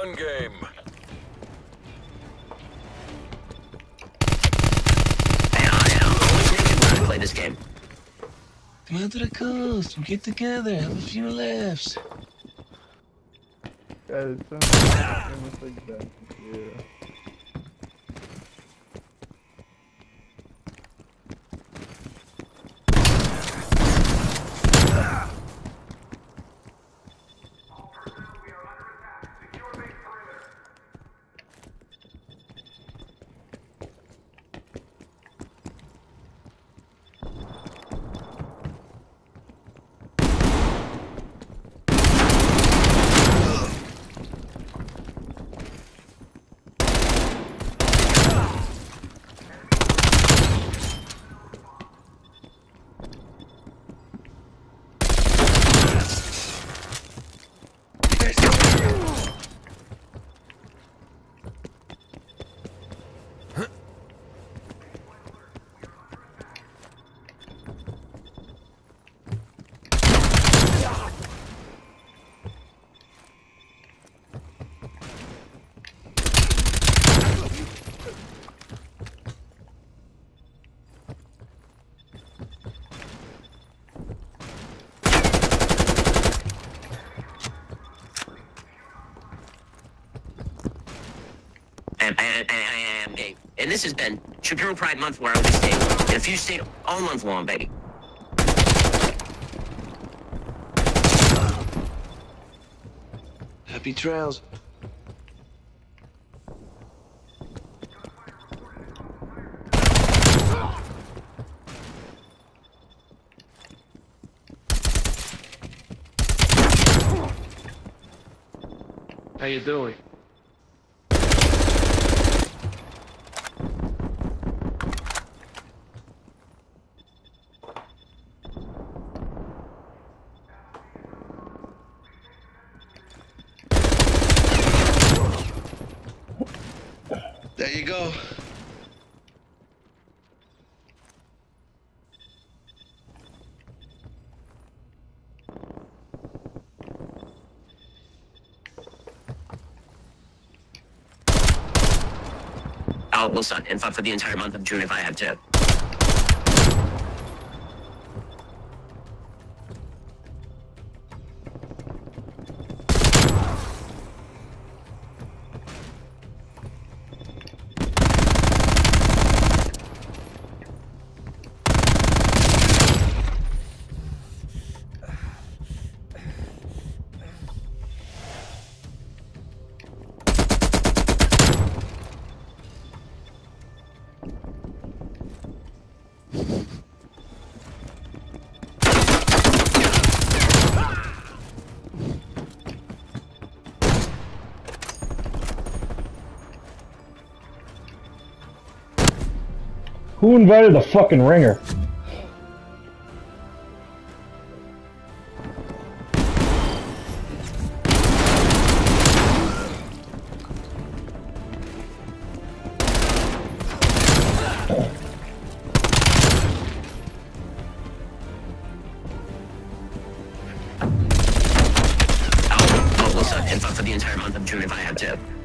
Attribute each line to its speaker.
Speaker 1: gun game.
Speaker 2: Hey, I am always naked when I play this game.
Speaker 3: Come out to the coast. We'll get together. Have a few laughs.
Speaker 4: Guys, like that. Yeah.
Speaker 2: And, and, and, and, and, and this has been Shapiro Pride Month where I'll be staying in a few states all month long, baby.
Speaker 3: Happy trails. How you doing? There you go.
Speaker 2: I'll, will son, and fuck for the entire month of June if I have to.
Speaker 5: Who invited the fucking ringer? the entire month of June if I had to.